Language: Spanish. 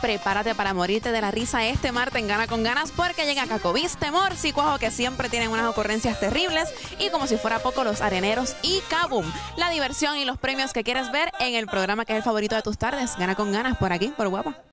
prepárate para morirte de la risa este martes en Gana con Ganas porque llega Cacovis, Temor, Cicuajo, que siempre tienen unas ocurrencias terribles y como si fuera poco los areneros y Kabum. La diversión y los premios que quieres ver en el programa que es el favorito de tus tardes. Gana con Ganas por aquí, por guapa.